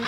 Oh,